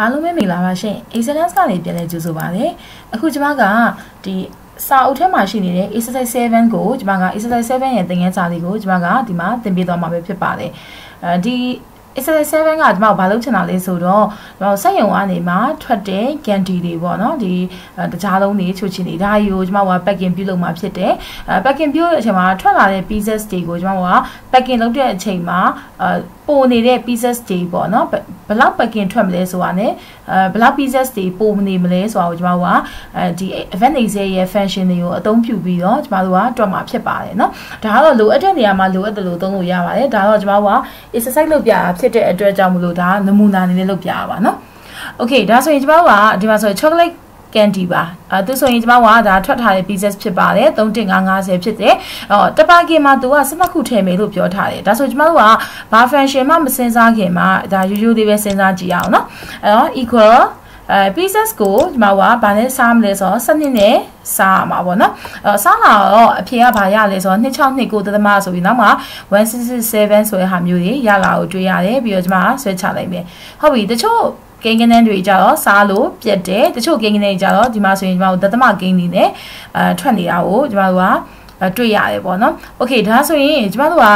အားလုံးပဲမင်္ဂလာပါရှင် Excellence ကနေပြန်လည်ကြိုဆိုပါရစေအခုကျွန်မကဒီစာအုပ်ထဲမှာရှိနေတဲ့ exercise 7ကိုကျွန်မက exercise 7ရဲ့သင်ခန်းစာလေးကိုကျွန်မကဒီမှာသင်ပေးသွားမှာပဲဖြစ်ပါတယ်အဲဒီ exercise 7ကကျွန်မဘာလုပ်ချင်တာလဲဆိုတော့ကျွန်တော်စက်ရုံကနေမှထွက်တဲ့ candy တွေပေါ့နော်ဒီတကြားလုံးတွေချိုချင်တွေဒါကြီးကိုကျွန်မက packing ပြုလုပ်မှာဖြစ်တယ်အဲ packing ပြုတဲ့အချိန်မှာထွက်လာတဲ့ pieces တွေကိုကျွန်မက packing လုပ်တဲ့အချိန်မှာအဲပိုနေတဲ့ pieces တွေပေါ့နော်ဘယ်လောက် packing ထွက်မလဲဆိုတာ ਨੇ အဲဘယ်လောက် pieces တွေပိုနေမလဲဆိုတာကိုကျွန်မတို့ကအဲဒီ event excel ရဲ့ function တွေကိုအသုံးပြုပြီးတော့ကျွန်မတို့ကတွက်မှာဖြစ်ပါတယ်เนาะဒါကတော့လိုအပ်တဲ့နေရာမှာလိုအပ်တယ်လို့သုံးလို့ရပါတယ်ဒါတော့ကျွန်မတို့က exercise လုပ်ပြတာဖြစ် တဲ့အတွက်ကြောင့်မလို့ဒါနမူနာအနေနဲ့လုပ်ပြရပါเนาะ okay ဒါဆိုရင်ကျွန်မတို့ကဒီမှာဆို chocolate candy ပါအဲသူဆိုရင်ကျွန်မကဒါထွက်ထားတဲ့ pieces ဖြစ်ပါတယ်3.550ဖြစ်တယ်အော်တပါကင်မှာသူက12ခုထည့်မယ်လို့ပြောထားတယ်ဒါဆိုကျွန်မတို့ကဘာ function မှမစဉ်းစားခင်မှာဒါရိုးရိုးလေးပဲစဉ်းစားကြည့်အောင်เนาะအဲတော့ equal အဲ pieces ကိုဒီမှာကဗာနဲ့စားမလဲဆိုတော့စနစ်နဲ့စားရမှာပေါ့နော်အဲစားလာတော့အဖြေကဗာရလဲဆိုတော့262ကိုသသမဆိုပြီးနောက်မှာ1667ဆိုတဲ့ဟာမျိုးတွေရလာကိုတွေ့ရတယ်ပြီးတော့ဒီမှာဆွဲချလိုက်မယ်ဟုတ်ပြီတချို့ကိန်းကနန်းတွေကြတော့စားလို့ပြက်တယ်တချို့ကိန်းကနန်းတွေကြတော့ဒီမှာဆိုရင်ဒီမှာသသမကိန်းနေနဲ့အဲထွက်နေတာကိုဒီမှာကတွေ့ရတယ်ပေါ့နော်။ Okay ဒါဆိုရင်ကျမတို့က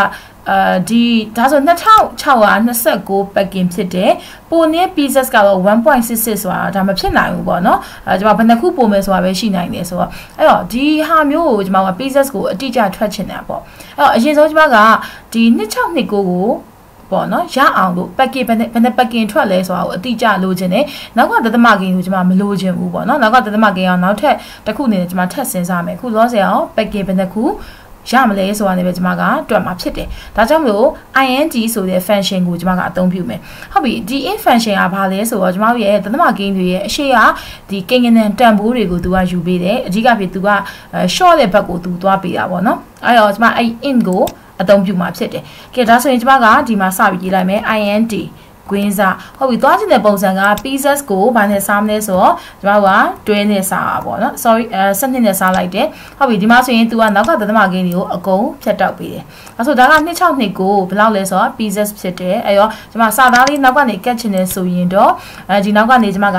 အဲဒီဒါဆို2629 packing ဖြစ်တယ်ပိုနေ pieces ကတော့1.66ဆိုတာဒါမဖြစ်နိုင်ဘူးပေါ့နော်အဲကျွန်မဘယ်နှခုပိုမယ်ဆိုတာပဲရှိနိုင်တယ်ဆိုတော့အဲ့တော့ဒီဟာမျိုးကိုကျွန်မက pieces ကိုအတိအကျထွက်ချင်တယ်ပေါ့အဲ့တော့အရင်ဆုံးကျွန်မကဒီ2629ကိုပေါ့နော်ရအောင်လို့ package ဘယ်နဲ့ဘယ်နဲ့ packing ထွက်လဲဆိုတာကိုအတိအကျလိုချင်တယ်နောက်ကသတ္တမကင်းကိုကျွန်မမလိုချင်ဘူးပေါ့နော်နောက်ကသတ္တမကင်းအောင်နောက်ထပ်တစ်ခုနေကျွန်မထပ်စဉ်းစားမယ်ခုလောဆယ်အောင် package ဘယ်နှခု ရမလဲဆိုတာနဲ့ပဲကျွန်မကတွက်မှာဖြစ်တယ်။ဒါကြောင့်မလို့ ing ဆိုတဲ့ function ကိုကျွန်မကအသုံးပြုမယ်။ဟုတ်ပြီဒီ in function ကဘာလဲဆိုတော့ကျွန်မတို့ရဲ့သတ္တမ gain တွေရဲ့အရှိကဒီကိန်းကနန်တန်ဖိုးတွေကိုသူကယူပေးတယ်။အဓိကဖြစ်သူက short တဲ့ဘက်ကိုသူသွားပေးတာပေါ့နော်။အဲတော့ကျွန်မအဲ့ in ကိုအသုံးပြုမှာဖြစ်တယ်။ကဲဒါဆိုရင်ကျွန်မကဒီမှာစပြီးရေးလိုက်မယ် int ကွင်းစားဟုတ်ပြီသွားချင်တဲ့ပုံစံက pizzas ကိုဘာနဲ့စားမလဲဆိုတော့ကျွန်တော်ကတွဲနဲ့စားတာပေါ့နော် sorry အဲစနစ်နဲ့စားလိုက်တယ်ဟုတ်ပြီဒီမှာဆိုရင် तू ကနောက်ကသတ္တမကိန်းတွေကိုအကုန်ဖြတ်တောက်ပေးတယ်အဲဆိုဒါက262ကိုဘယ်လောက်လဲဆိုတော့ pizzas ဖြစ်တယ်အဲရောကျွန်မစာသားလေးနောက်ကနေကတ်ချင်တယ်ဆိုရင်တော့အဲဒီနောက်ကနေကျွန်မက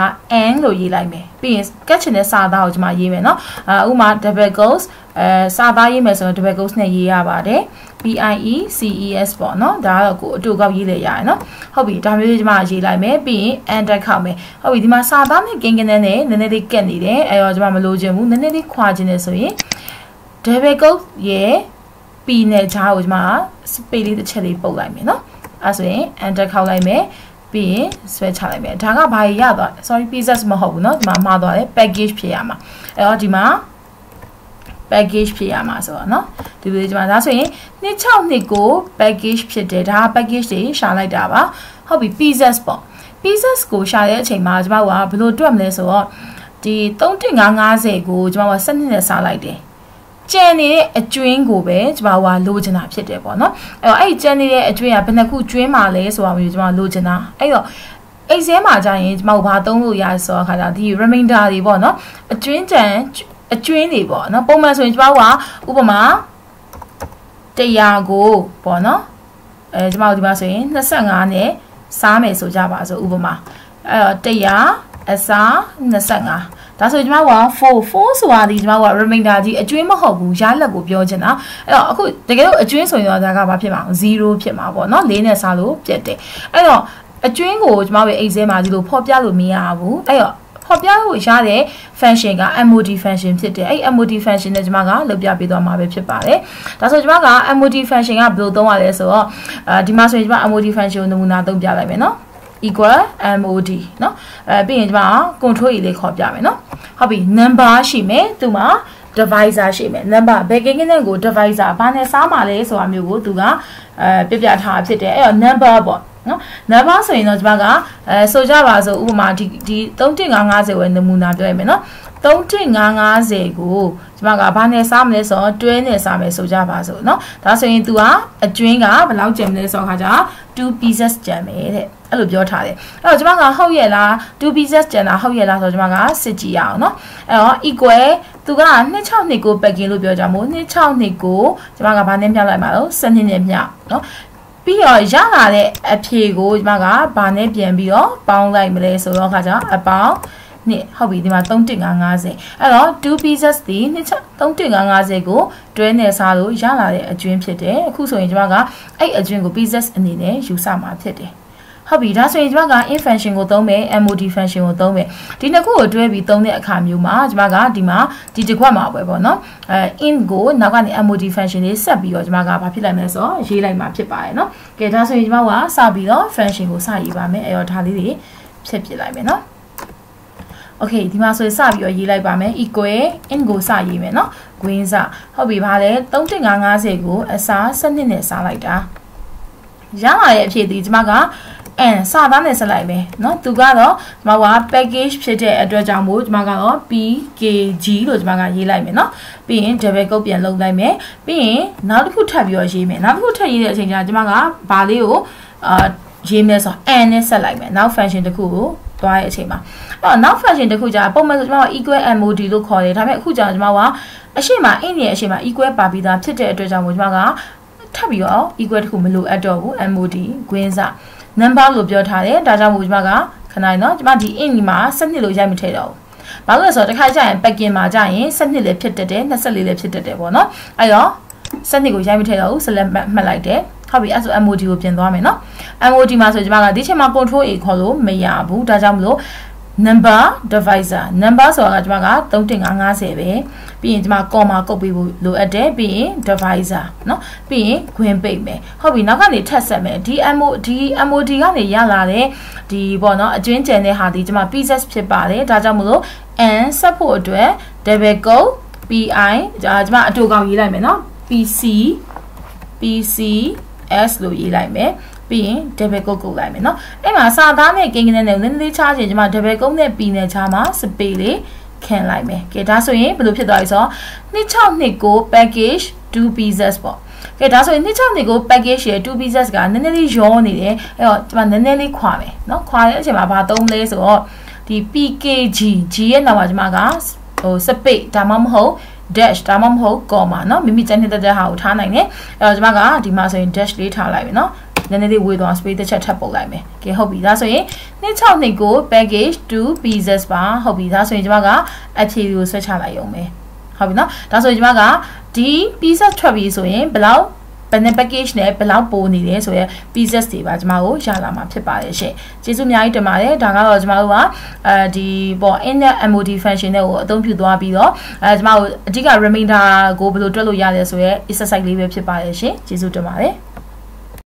n လို့ရေးလိုက်မယ်ပြီးရင်ကတ်ချင်တဲ့စာသားကိုကျွန်မရေးမယ်နော်အဲဥမာ double goals အဲစာသားရေးမယ်ဆိုတော့ double goals နဲ့ရေးရပါတယ် PIECES ပေါ့နော်ဒါကတော့ကိုအတူကောက်ရေးလေရရနော်ဟုတ်ပြီဒါမျိုးလေးကျွန်မရေးလိုက်မယ်ပြီးရင် enter ခောက်မယ်ဟုတ်ပြီဒီမှာစာသားနဲ့ကင်းကင်းနဲ့နည်းနည်းလေးကက်နေတယ်အဲတော့ကျွန်မမလိုချင်ဘူးနည်းနည်းလေးခွာခြင်းနဲ့ဆိုရင် double code ရဲ့ P နဲ့ဂျားကိုကျွန်မ space လေးတစ်ချက်လေးပုတ်လိုက်မယ်နော်အဲဆိုရင် enter ခောက်လိုက်မယ်ပြီးရင်ဆွဲချလိုက်မယ်ဒါကဘာရရသွား sorry pieces မဟုတ်ဘူးเนาะဒီမှာမှားသွားတယ် package ဖြစ်ရမှာအဲတော့ဒီမှာ package ဖြစ်ရမှာဆိုတော့เนาะဒီလိုဒီမှာဒါဆိုရင်262ကို package ဖြစ်တယ်ဒါက package တွေရှာလိုက်တာပါဟုတ်ပြီ pizzas ပေါ့ pizzas ကိုရှာတဲ့အချိန်မှာကျွန်မကဘယ်လိုတွက်မလဲဆိုတော့ဒီ3550ကိုကျွန်မကစနစ်နဲ့စားလိုက်တယ်ကျန်နေတဲ့အကျွင်းကိုပဲကျွန်မကလိုချင်တာဖြစ်တယ်ပေါ့နော်အဲ့တော့အဲ့ကျန်နေတဲ့အကျွင်းကဘယ်နှခုကျွင်းมาလဲဆိုတာမျိုးကျွန်မလိုချင်တာအဲ့တော့အိတ်ဆဲမှာကြာရင်ကျွန်မတို့ဘာသုံးလို့ရဆိုတော့ခါကျဒီ remainder တွေပေါ့နော်အကျွင်းကြံ အကျွင်းတွေပေါ့နော်ပုံမှန်ဆိုရင်ကျွန်မတို့ကဥပမာ100ကိုပေါ့နော်အဲကျွန်မတို့ဒီမှာဆိုရင်25နဲ့စားမယ်ဆိုကြပါဆိုဥပမာအဲတော့100အစား25ဒါဆိုကျွန်မက4 4ဆိုတာဒီကျွန်မက remainder ကြီးအကျွင်းမဟုတ်ဘူးရလက်ကိုပြောချင်တာအဲ့တော့အခုတကယ်လို့အကျွင်းဆိုရင်တော့ဒါကဘာဖြစ်မှာ0ဖြစ်မှာပေါ့နော်4နဲ့စားလို့ပြတ်တယ်အဲ့တော့အကျွင်းကိုကျွန်မတို့အိတ်ဆဲမှာဒီလိုဖော်ပြလို့မရဘူးအဲ့တော့ ဖော်ပြလို့ရတဲ့ function က MOD function ဖြစ်တယ်အဲ့ MOD function နဲ့ကျွန်မကလုပ်ပြပေးသွားမှာပဲဖြစ်ပါတယ်ဒါဆိုကျွန်မက MOD function ကဘယ်လိုသုံးရလဲဆိုတော့အဲဒီမှာဆိုရင်ကျွန်မ MOD function ကိုနမူနာသုံးပြလိုက်မယ်နော် equal mod เนาะအဲပြီးရင်ကျွန်မ control ရေးလေးခေါ်ပြမယ်เนาะဟုတ်ပြီ number ရှိမယ်သူမှာ divisor ရှိမယ် number ဘယ်ကိန်းကိန်းကို divisor ဘာနဲ့စားမှာလဲဆိုတာမျိုးကိုသူကအဲပြပြထားဖြစ်တယ်အဲ့တော့ number ပေါ့ နော် number ဆိုရင်တော့ကျွန်မကအဲဆိုကြပါစို့ဥပမာဒီဒီ3550ဝယ်နမူနာပြောရမယ်နော်3550ကိုကျွန်မကဘာနဲ့စားမလဲဆိုတော့တွဲနဲ့စားမယ်ဆိုကြပါစို့เนาะဒါဆိုရင် तू ကအကျွင်းကဘယ်လောက်ကျန်မလဲဆိုတော့ခါကျ2 pieces ကျန်မယ်တဲ့အဲ့လိုပြောထားတယ်အဲ့တော့ကျွန်မကဟုတ်ရဲ့လား2 pieces ကျန်တာဟုတ်ရဲ့လားဆိုတော့ကျွန်မကစစ်ကြည့်ရအောင်เนาะအဲ့တော့ equal သူက2629 packing လို့ပြောကြမို့2629ကျွန်မကဘာနဲ့မြောက်လိုက်မှာလို့စနစ်နဲ့မြောက်เนาะ ပြီးတော့ရလာတဲ့အဖြေကိုဒီမှာကဘာနဲ့ပြန်ပြီးတော့ပေါင်းလိုက်မလဲဆိုတော့ခါကျအပေါင်းနှစ်ဟုတ်ပြီဒီမှာ3.50အဲ့တော့2 pieces ဒီနှစ်ချက်3.50ကိုတွဲနဲ့စားလို့ရလာတဲ့အကျွင်းဖြစ်တယ်အခုဆိုရင်ကျွန်မကအဲ့အကျွင်းကို pieces အနေနဲ့ယူဆမှာဖြစ်တယ် ဟုတ်ပြီဒါဆိုရင်ကျွန်မက in function ကိုသုံးမယ် mod function ကိုသုံးမယ်ဒီနှစ်ခုကိုတွဲပြီးသုံးတဲ့အခါမျိုးမှာကျွန်မကဒီမှာဒီတစ်ခွက်မှာပဲပေါ့နော်အဲ in ကိုနောက်ကနေ mod function လေးဆက်ပြီးတော့ကျွန်မကဘာဖြစ်လိုက်မလဲဆိုတော့ရေးလိုက်မှာဖြစ်ပါတယ်နော်ကဲဒါဆိုရင်ကျွန်မကစပြီးတော့ function ကိုစရေးပါမယ်အဲ့တော့ဒါလေးတွေဖြည့်ပြလိုက်မယ်နော် okay ဒီမှာဆိုရင်စပြီးတော့ရေးလိုက်ပါမယ် equal in ကိုစရေးမယ်เนาะ green စဟုတ်ပြီဗါလဲ3.550ကိုအစား7နဲ့စားလိုက်တာရလာတဲ့အဖြစ်ဒီဒီမှာက n စသားနဲ့ဆက်လိုက်မယ်เนาะသူကတော့ဒီမှာက package ဖြစ်တဲ့အတွက်ကြောင့်မို့ဒီမှာကတော့ pkg လို့ဒီမှာကရေးလိုက်မယ်เนาะပြီးရင် double quote ပြန်လုပ်လိုက်မယ်ပြီးရင်နောက်တစ်ခုထပ်ပြီးတော့ရေးမယ်နောက်တစ်ခုထပ်ရေးတဲ့အချိန်ကျဒီမှာကဘာလေးကိုအာရေးမယ်ဆိုတော့ n နဲ့ဆက်လိုက်မယ်နောက် function တစ်ခုကိုသွားတဲ့အချိန်မှာအဲ့တော့နောက် function တစ်ခုကြာပုံမှန်ဆိုကျွန်တော်က equal mod လို့ခေါ်တယ်ဒါပေမဲ့အခုကြာကျွန်တော်ကအရှိမ in ရဲ့အရှိမ equal ပါပြီးသားဖြစ်တဲ့အတွက်ကြောင့်မို့ကျွန်တော်ကထပ်ပြီးတော့ equal တစ်ခုမလိုအပ်တော့ဘူး mod ဂွင်းစ number လို့ပြောထားတယ်ဒါကြောင့်မို့ကျွန်မကခဏနော်ကျွန်မဒီ in မှာစနစ်လို့ရိုက်မထည့်တော့ဘူးဘာလို့လဲဆိုတော့တစ်ခါကျရင် packing မှာကျရင်စနစ်လည်းဖြစ်တတ်တယ်24လည်းဖြစ်တတ်တယ်ပေါ့နော်အဲ့တော့စနစ်ကိုရိုက်မထည့်တော့ဘူး select မှတ်လိုက်တယ်ဟုတ်ပြီအဲ့ဆို MOD ကိုပြင်သွားမယ်နော် MOD မှာဆိုကျွန်မကဒီချိန်မှာ control A ခေါ်လို့မရဘူးဒါကြောင့်မလို့ number divisor number ဆိုတာကကျွန်မက3.550ပဲပြီးရင်ကျွန်မ comma ကုတ်ပေးဖို့လိုအပ်တယ်ပြီးရင် divisor เนาะပြီးရင်ခွင်းပိတ်မယ်ဟုတ်ပြီနောက်ကနေထပ်ဆက်မယ်ဒီ MO ဒီ MOD ကနေရလာတဲ့ဒီပေါ့เนาะအကျွင်းကျန်တဲ့ဟာဒီကျွန်မ pieces ဖြစ်ပါတယ်ဒါကြောင့်မလို့ n ဆက်ဖို့အတွက် double quote pi ဒါကျွန်မအတူကောင်ရေးလိုက်မယ်เนาะ pc pc s လို့ရေးလိုက်မယ်ပြီးရင် double quote ကုတ်လိုက်မယ်เนาะအဲ့မှာစာသားနဲ့ကိန်းကနေနဲ့နည်းနည်းလေးချားချင်ကျွန်မ double quote နဲ့ p နဲ့ချားမှာ space လေးခံလိုက်မယ်ကဲဒါဆိုရင်ဘယ်လိုဖြစ်သွားပြီဆိုတော့262ကို package 2 pieces ပေါ့ကဲဒါဆိုရင်262ကို package ရဲ့2 pieces ကနည်းနည်းလေးရောနေတယ်အဲ့တော့ကျွန်မနည်းနည်းလေးခွာမယ်เนาะခွာတဲ့အချိန်မှာဘာသုံးမလဲဆိုတော့ဒီ pkg g ရဲ့နောက်မှာကျွန်မကဟို space ဒါမှမဟုတ် dash ဒါမှမဟုတ် comma เนาะမိမိကျန်နေတဲ့ဟာကိုထားနိုင်တယ်အဲ့တော့ကျွန်မကဒီမှာဆိုရင် dash လေးထားလိုက်ပြီเนาะနည်းနည်းလေးဝေးသွား space တစ်ချက်ထပ်ပုတ်လိုက်မယ်ကဲဟုတ်ပြီဒါဆိုရင်262ကို package 2 pieces ပါဟုတ်ပြီဒါဆိုရင်ကျွန်မကအဖြေကိုဆွဲချလိုက်ရုံပဲဟုတ်ပြီနော်ဒါဆိုရင်ကျွန်မကဒီ pieces ထွက်ပြီဆိုရင်ဘယ်လောက် ဘယ်နဲ့ package နဲ့ဘယ်လောက်ပိုနေလဲဆိုရယ် pieces တွေပါကျွန်မတို့ရလာမှာဖြစ်ပါတယ်ရှင်ကျေးဇူးအများကြီးတင်ပါတယ်ဒါကတော့ကျွန်မတို့ကအဲဒီပေါ့ inner mod function တွေကိုအသုံးပြုသွားပြီးတော့အဲကျွန်မတို့အဓိက remainder ကိုဘယ်လိုတွက်လို့ရလဲဆိုရယ် exercise လေးပဲဖြစ်ပါတယ်ရှင်ကျေးဇူးတင်ပါတယ်